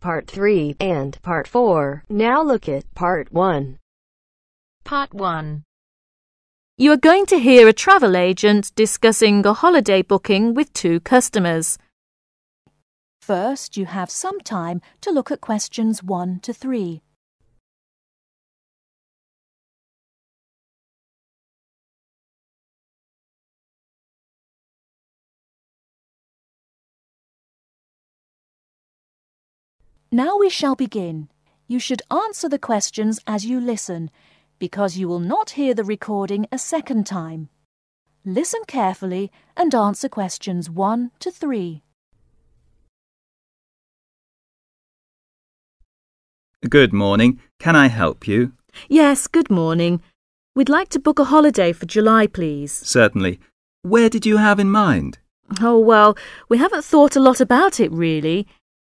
Part 3 and Part 4. Now look at Part 1. Part 1. You are going to hear a travel agent discussing a holiday booking with two customers. First, you have some time to look at questions 1 to 3. Now we shall begin. You should answer the questions as you listen, because you will not hear the recording a second time. Listen carefully and answer questions 1 to 3. Good morning. Can I help you? Yes, good morning. We'd like to book a holiday for July, please. Certainly. Where did you have in mind? Oh, well, we haven't thought a lot about it, really.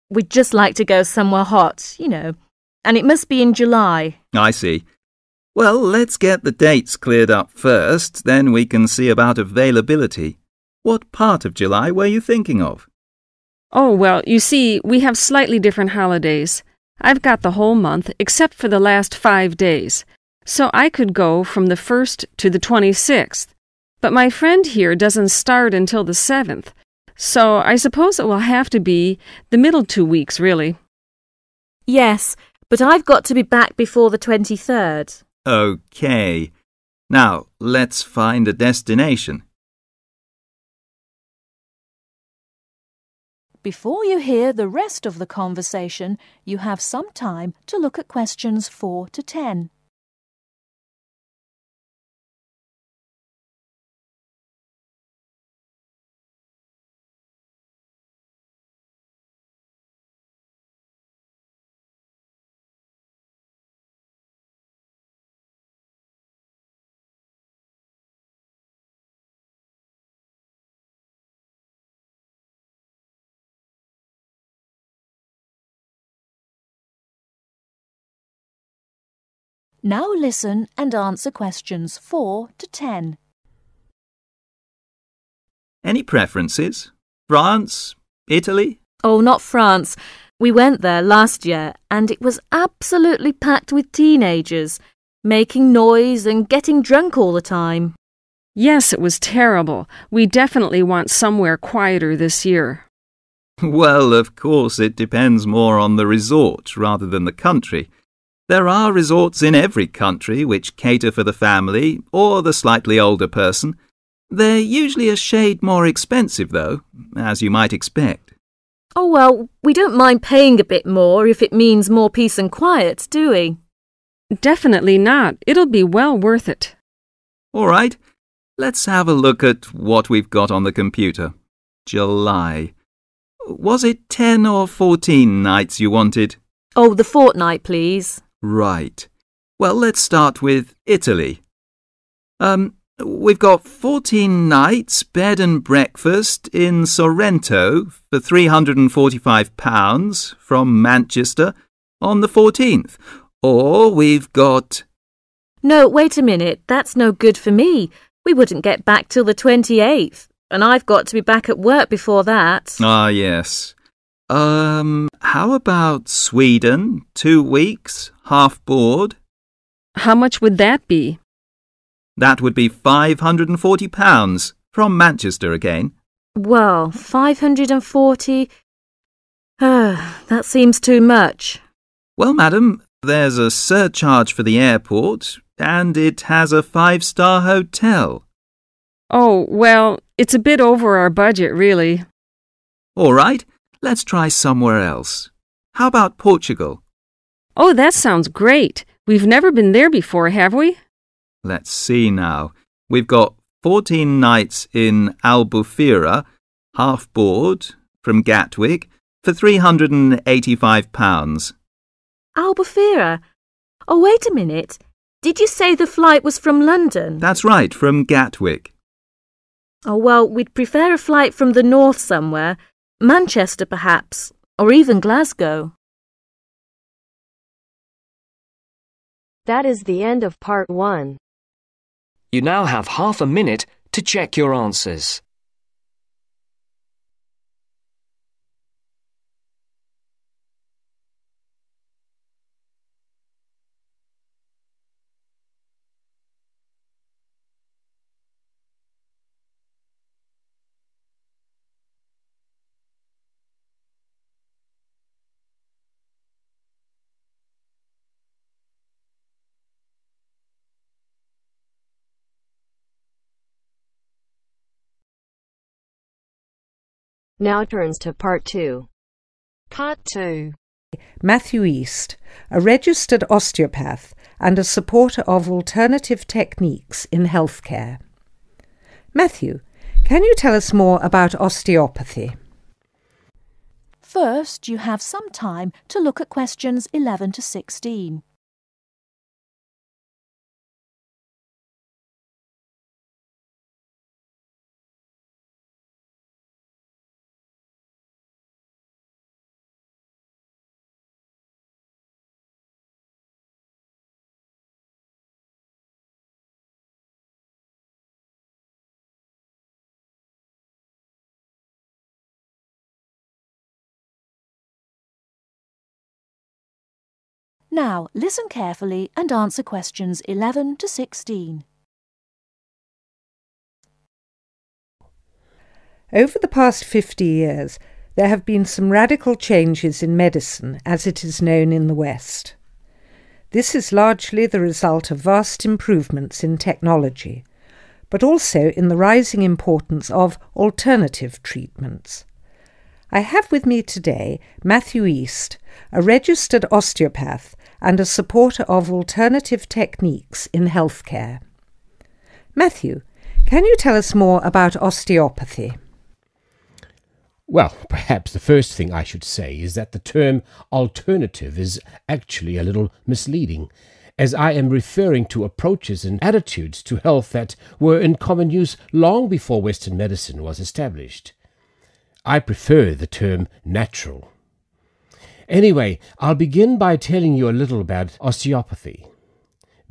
We'd just like to go somewhere hot, you know, and it must be in July. I see. Well, let's get the dates cleared up first, then we can see about availability. What part of July were you thinking of? Oh, well, you see, we have slightly different holidays. I've got the whole month except for the last five days, so I could go from the 1st to the 26th. But my friend here doesn't start until the 7th, so I suppose it will have to be the middle two weeks, really. Yes, but I've got to be back before the 23rd. Okay. Now, let's find a destination. Before you hear the rest of the conversation, you have some time to look at questions 4 to 10. Now listen and answer questions 4 to 10. Any preferences? France? Italy? Oh, not France. We went there last year and it was absolutely packed with teenagers, making noise and getting drunk all the time. Yes, it was terrible. We definitely want somewhere quieter this year. Well, of course, it depends more on the resort rather than the country. There are resorts in every country which cater for the family or the slightly older person. They're usually a shade more expensive, though, as you might expect. Oh, well, we don't mind paying a bit more if it means more peace and quiet, do we? Definitely not. It'll be well worth it. All right, let's have a look at what we've got on the computer. July. Was it 10 or 14 nights you wanted? Oh, the fortnight, please. Right. Well, let's start with Italy. Um, we've got 14 nights bed and breakfast in Sorrento for £345 from Manchester on the 14th. Or we've got. No, wait a minute. That's no good for me. We wouldn't get back till the 28th, and I've got to be back at work before that. Ah, yes. Um, how about Sweden? Two weeks, half board? How much would that be? That would be £540 from Manchester again. Well, 540. Ah, that seems too much. Well, madam, there's a surcharge for the airport, and it has a five star hotel. Oh, well, it's a bit over our budget, really. All right, let's try somewhere else. How about Portugal? Oh, that sounds great. We've never been there before, have we? Let's see now. We've got 14 nights in Albufeira, half board, from Gatwick, for £385. Albufeira? Oh, wait a minute. Did you say the flight was from London? That's right, from Gatwick. Oh, well, we'd prefer a flight from the north somewhere. Manchester, perhaps, or even Glasgow. That is the end of Part 1. You now have half a minute to check your answers. Now turns to part 2. Part 2. Matthew East, a registered osteopath and a supporter of alternative techniques in healthcare. Matthew, can you tell us more about osteopathy? First, you have some time to look at questions 11 to 16. Now, listen carefully and answer questions 11 to 16. Over the past 50 years, there have been some radical changes in medicine as it is known in the West. This is largely the result of vast improvements in technology, but also in the rising importance of alternative treatments. I have with me today Matthew East, a registered osteopath and a supporter of alternative techniques in healthcare. Matthew, can you tell us more about osteopathy? Well, perhaps the first thing I should say is that the term alternative is actually a little misleading, as I am referring to approaches and attitudes to health that were in common use long before Western medicine was established. I prefer the term natural. Anyway, I'll begin by telling you a little about osteopathy.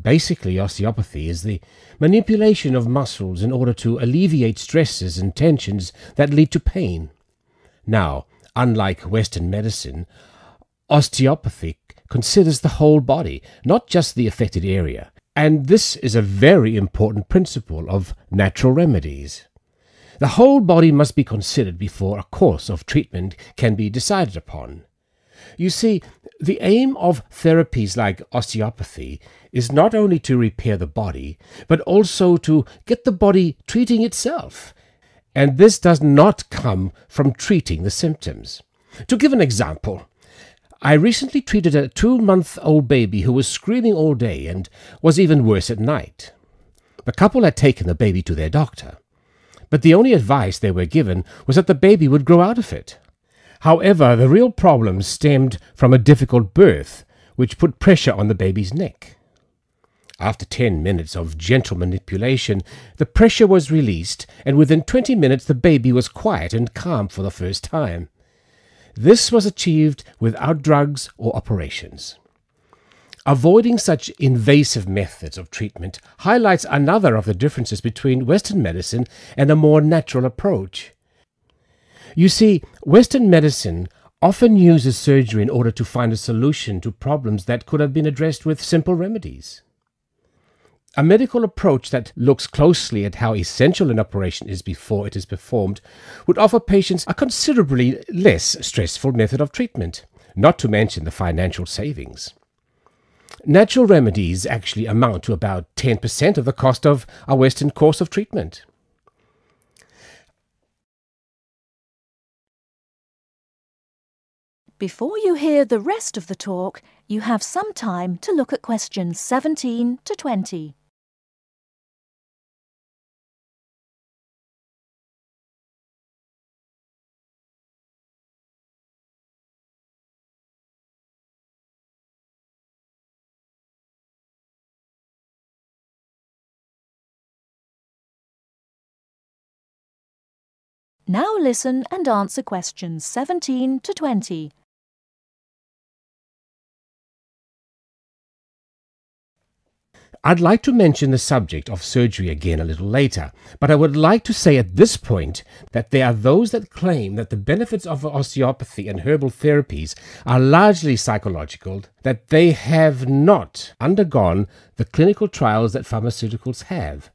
Basically, osteopathy is the manipulation of muscles in order to alleviate stresses and tensions that lead to pain. Now, unlike Western medicine, osteopathy considers the whole body, not just the affected area. And this is a very important principle of natural remedies. The whole body must be considered before a course of treatment can be decided upon. You see, the aim of therapies like osteopathy is not only to repair the body, but also to get the body treating itself. And this does not come from treating the symptoms. To give an example, I recently treated a two month old baby who was screaming all day and was even worse at night. The couple had taken the baby to their doctor, but the only advice they were given was that the baby would grow out of it. However, the real problem stemmed from a difficult birth, which put pressure on the baby's neck. After 10 minutes of gentle manipulation, the pressure was released, and within 20 minutes the baby was quiet and calm for the first time. This was achieved without drugs or operations. Avoiding such invasive methods of treatment highlights another of the differences between Western medicine and a more natural approach. You see, Western medicine often uses surgery in order to find a solution to problems that could have been addressed with simple remedies. A medical approach that looks closely at how essential an operation is before it is performed would offer patients a considerably less stressful method of treatment, not to mention the financial savings. Natural remedies actually amount to about 10% of the cost of a Western course of treatment. Before you hear the rest of the talk, you have some time to look at questions 17 to 20. Now listen and answer questions 17 to 20. I'd like to mention the subject of surgery again a little later, but I would like to say at this point that there are those that claim that the benefits of osteopathy and herbal therapies are largely psychological, that they have not undergone the clinical trials that pharmaceuticals have.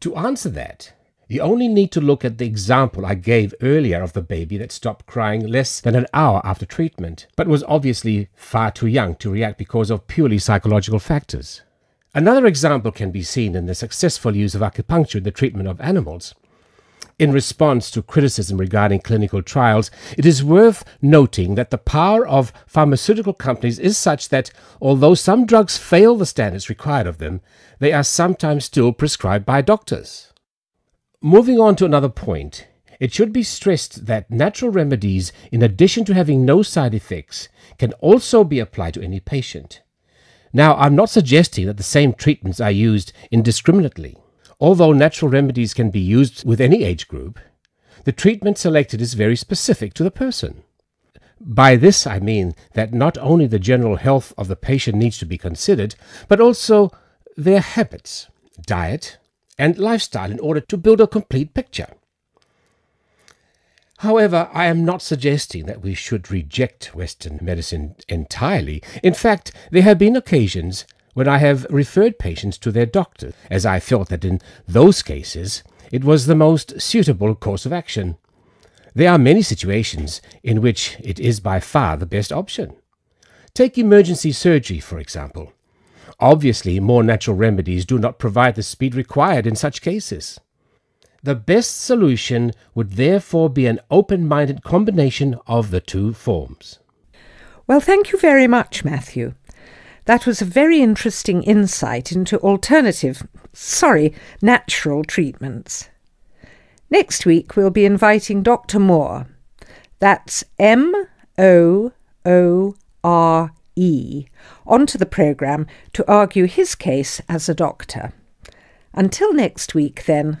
To answer that, you only need to look at the example I gave earlier of the baby that stopped crying less than an hour after treatment, but was obviously far too young to react because of purely psychological factors. Another example can be seen in the successful use of acupuncture in the treatment of animals. In response to criticism regarding clinical trials, it is worth noting that the power of pharmaceutical companies is such that although some drugs fail the standards required of them, they are sometimes still prescribed by doctors. Moving on to another point, it should be stressed that natural remedies, in addition to having no side effects, can also be applied to any patient. Now, I'm not suggesting that the same treatments are used indiscriminately. Although natural remedies can be used with any age group, the treatment selected is very specific to the person. By this I mean that not only the general health of the patient needs to be considered, but also their habits, diet, and lifestyle in order to build a complete picture. However, I am not suggesting that we should reject Western medicine entirely. In fact, there have been occasions when I have referred patients to their doctor, as I felt that in those cases it was the most suitable course of action. There are many situations in which it is by far the best option. Take emergency surgery, for example. Obviously, more natural remedies do not provide the speed required in such cases. The best solution would therefore be an open minded combination of the two forms. Well, thank you very much, Matthew. That was a very interesting insight into alternative, sorry, natural treatments. Next week we'll be inviting Dr. Moore. That's M O O R E onto the programme to argue his case as a doctor. Until next week, then,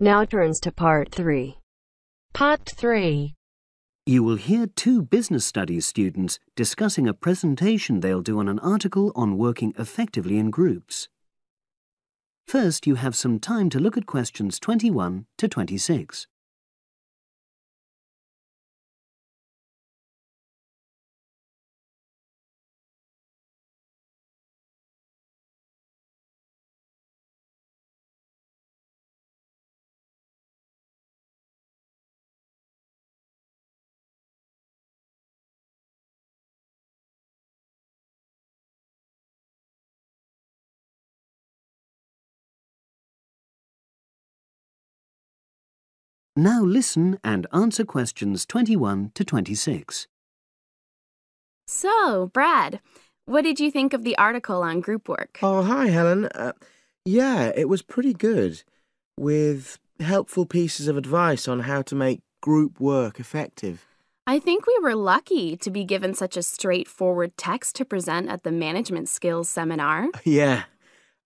Now turns to part three. Part 3. You will hear two business studies students discussing a presentation they'll do on an article on working effectively in groups. First, you have some time to look at questions 21 to 26. Now listen and answer questions 21 to 26. So, Brad, what did you think of the article on group work? Oh, hi, Helen. Uh, yeah, it was pretty good, with helpful pieces of advice on how to make group work effective. I think we were lucky to be given such a straightforward text to present at the management skills seminar. Yeah.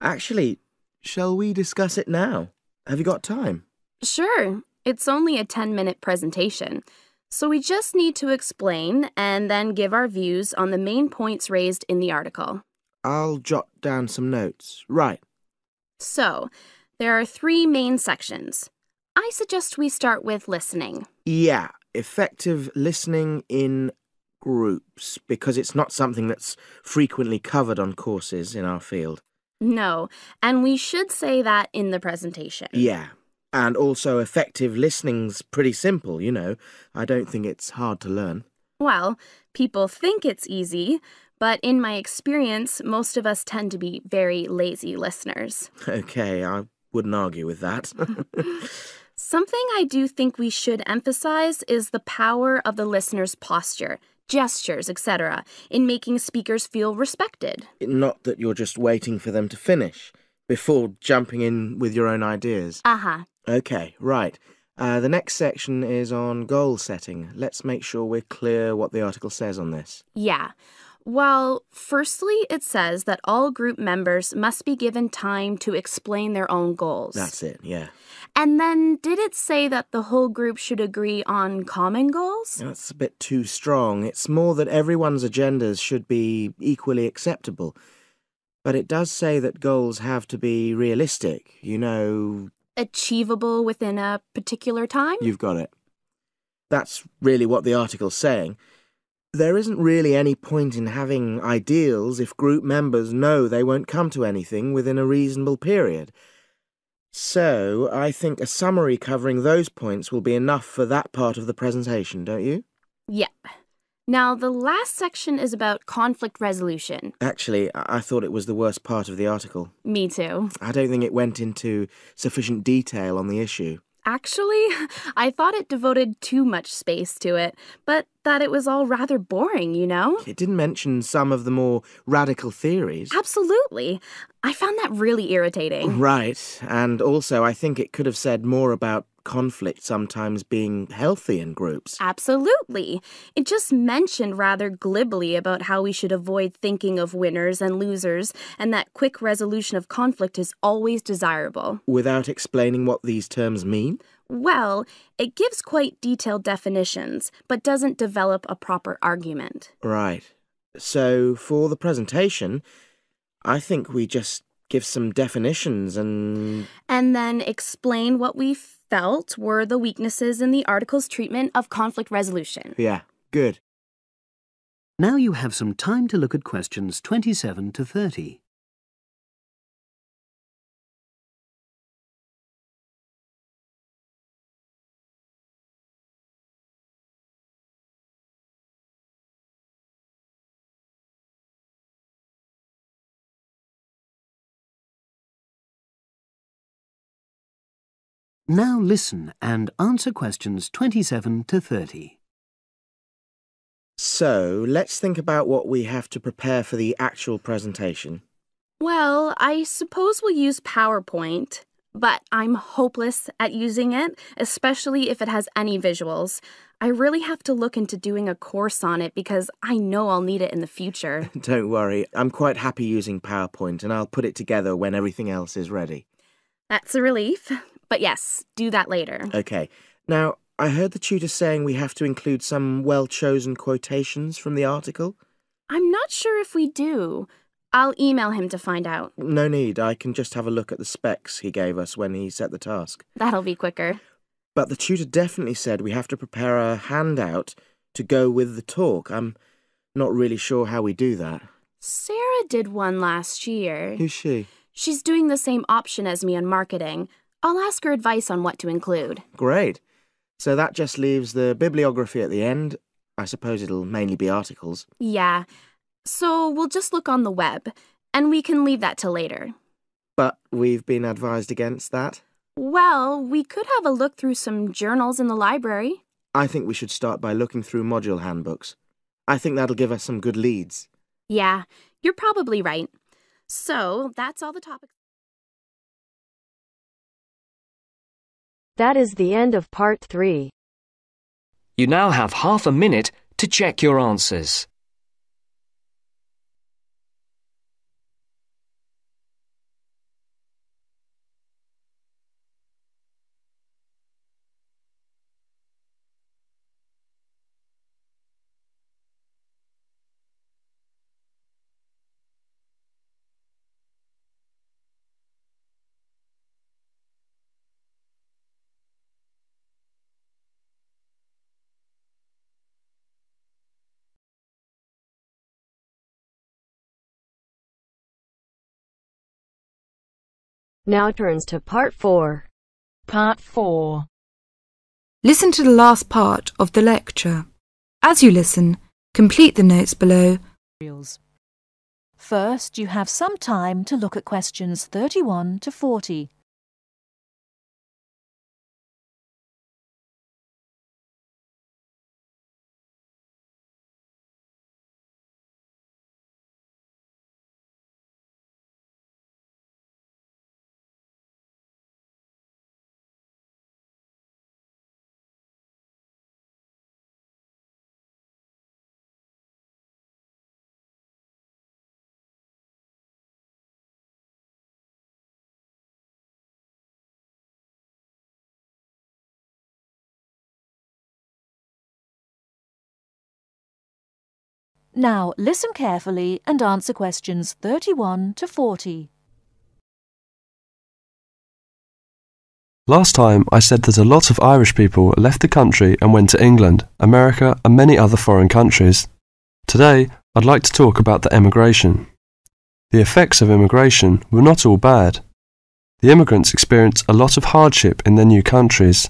Actually, shall we discuss it now? Have you got time? Sure, it's only a 10 minute presentation, so we just need to explain and then give our views on the main points raised in the article. I'll jot down some notes. Right. So, there are three main sections. I suggest we start with listening. Yeah, effective listening in groups, because it's not something that's frequently covered on courses in our field. No, and we should say that in the presentation. Yeah. And also, effective listening's pretty simple, you know. I don't think it's hard to learn. Well, people think it's easy, but in my experience, most of us tend to be very lazy listeners. Okay, I wouldn't argue with that. Something I do think we should emphasize is the power of the listener's posture, gestures, etc., in making speakers feel respected. not that you're just waiting for them to finish before jumping in with your own ideas. Uh huh. Okay, right. Uh, the next section is on goal setting. Let's make sure we're clear what the article says on this. Yeah. Well, firstly, it says that all group members must be given time to explain their own goals. That's it, yeah. And then did it say that the whole group should agree on common goals? That's a bit too strong. It's more that everyone's agendas should be equally acceptable. But it does say that goals have to be realistic, you know. Achievable within a particular time? You've got it. That's really what the article's saying. There isn't really any point in having ideals if group members know they won't come to anything within a reasonable period. So, I think a summary covering those points will be enough for that part of the presentation, don't you? Yep. Now, the last section is about conflict resolution. Actually, I thought it was the worst part of the article. Me too. I don't think it went into sufficient detail on the issue. Actually, I thought it devoted too much space to it, but that it was all rather boring, you know? It didn't mention some of the more radical theories. Absolutely. I found that really irritating. Right, and also I think it could have said more about conflict sometimes being healthy in groups. Absolutely. It just mentioned rather glibly about how we should avoid thinking of winners and losers, and that quick resolution of conflict is always desirable. Without explaining what these terms mean? Well, it gives quite detailed definitions, but doesn't develop a proper argument. Right. So, for the presentation, I think we just give some definitions and. And then explain what we felt were the weaknesses in the article's treatment of conflict resolution. Yeah, good. Now you have some time to look at questions 27 to 30. Now listen and answer questions 27 to 30. So, let's think about what we have to prepare for the actual presentation. Well, I suppose we'll use PowerPoint, but I'm hopeless at using it, especially if it has any visuals. I really have to look into doing a course on it because I know I'll need it in the future. Don't worry, I'm quite happy using PowerPoint and I'll put it together when everything else is ready. That's a relief. But yes, do that later. Okay. Now, I heard the tutor saying we have to include some well chosen quotations from the article. I'm not sure if we do. I'll email him to find out. No need, I can just have a look at the specs he gave us when he set the task. That'll be quicker. But the tutor definitely said we have to prepare a handout to go with the talk. I'm not really sure how we do that. Sarah did one last year. Who's she? She's doing the same option as me on marketing. I'll ask her advice on what to include. Great. So that just leaves the bibliography at the end. I suppose it'll mainly be articles. Yeah. So we'll just look on the web, and we can leave that till later. But we've been advised against that. Well, we could have a look through some journals in the library. I think we should start by looking through module handbooks. I think that'll give us some good leads. Yeah, you're probably right. So that's all the topics. That is the end of part 3. You now have half a minute to check your answers. Now turns to part 4. Part 4. Listen to the last part of the lecture. As you listen, complete the notes below. First, you have some time to look at questions 31 to 40. Now listen carefully and answer questions 31 to 40. Last time I said that a lot of Irish people left the country and went to England, America, and many other foreign countries. Today, I'd like to talk about the emigration. The effects of immigration were not all bad. The immigrants experienced a lot of hardship in their new countries.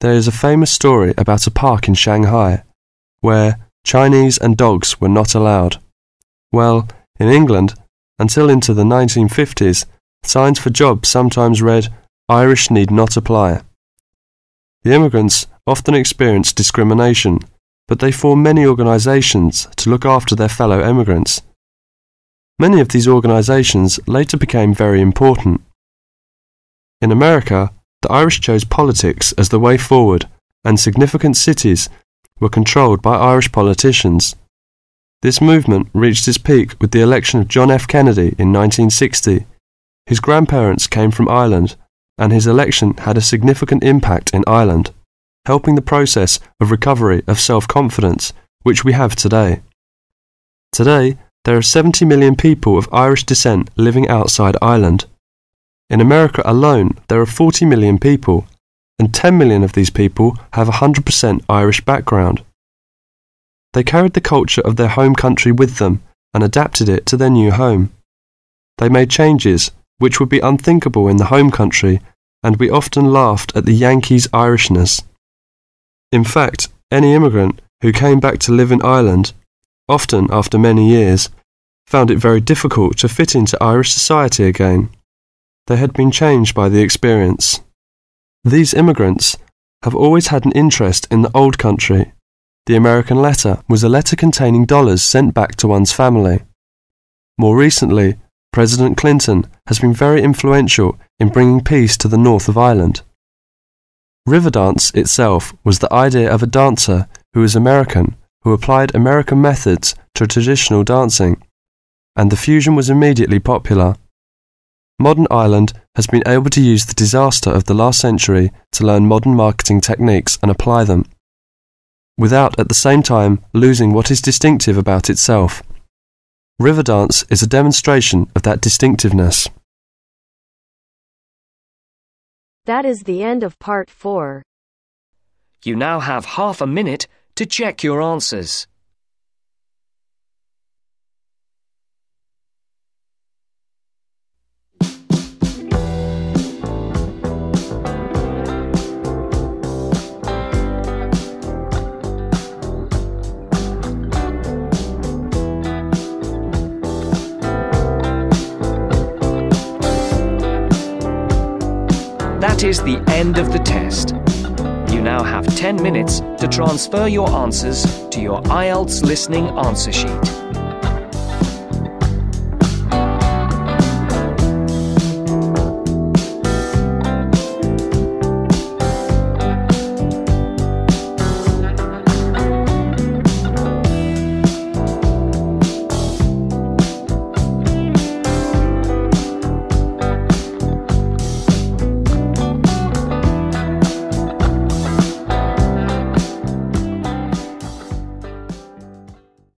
There is a famous story about a park in Shanghai where Chinese and dogs were not allowed. Well, in England, until into the 1950s, signs for jobs sometimes read, Irish need not apply. The immigrants often experience discrimination, but they form many organisations to look after their fellow immigrants. Many of these organisations later became very important. In America, the Irish chose politics as the way forward, and significant cities were controlled by Irish politicians. This movement reached its peak with the election of John F. Kennedy in 1960. His grandparents came from Ireland and his election had a significant impact in Ireland, helping the process of recovery of self confidence which we have today. Today, there are 70 million people of Irish descent living outside Ireland. In America alone, there are 40 million people, and 10 million of these people have a 100% Irish background. They carried the culture of their home country with them and adapted it to their new home. They made changes which would be unthinkable in the home country, and we often laughed at the Yankees' Irishness. In fact, any immigrant who came back to live in Ireland, often after many years, found it very difficult to fit into Irish society again. They had been changed by the experience. These immigrants have always had an interest in the old country. The American letter was a letter containing dollars sent back to one's family. More recently, President Clinton has been very influential in bringing peace to the north of Ireland. Riverdance itself was the idea of a dancer who was American who applied American methods to traditional dancing, and the fusion was immediately popular. Modern Ireland has been able to use the disaster of the last century to learn modern marketing techniques and apply them, without at the same time losing what is distinctive about itself. Riverdance is a demonstration of that distinctiveness. That is the end of part 4. You now have half a minute to check your answers. That is the end of the test. You now have 10 minutes to transfer your answers to your IELTS listening answer sheet.